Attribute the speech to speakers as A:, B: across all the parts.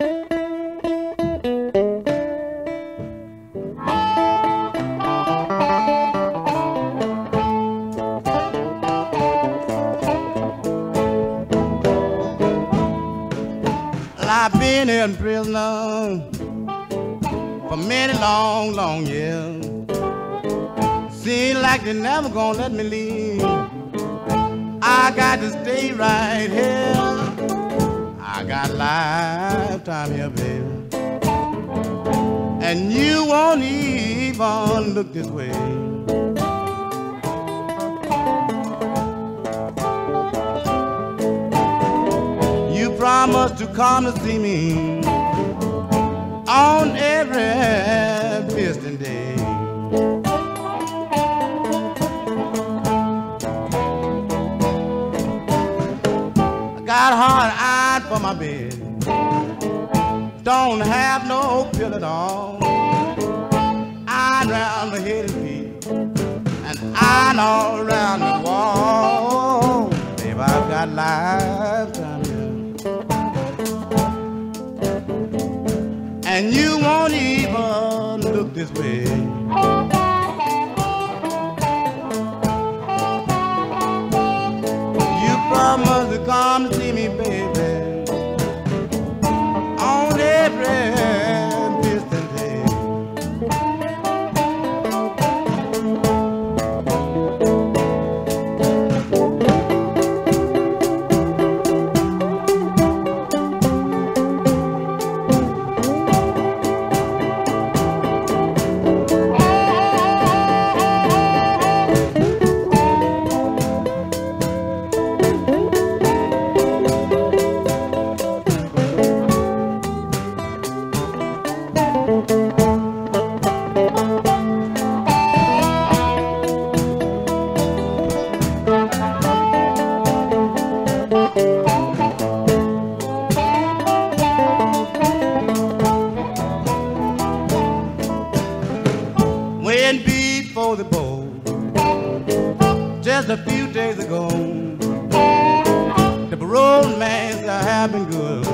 A: I've been in prison for many long, long years. Seems like they're never gonna let me leave. I got to stay right here. I got lifetime here, baby. And you won't even look this way. You promised to come to see me on every visiting day. I got hard eye for my bed. Don't have no pill at all. Iron round the head and feet, and iron all around the wall. Babe, I've got lifetime here. And you won't even look this way. You promised to come to see me, baby, When before the bowl, just a few days ago, the parole man said I have good.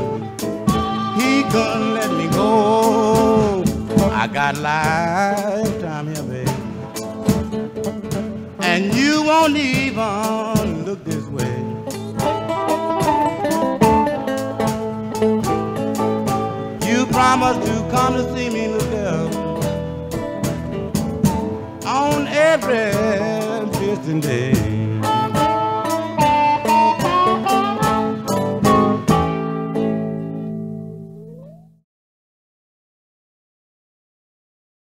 A: He couldn't let me go. I got lifetime here, baby. And you won't even look this way. You promised to come to see me, look every fifteen day.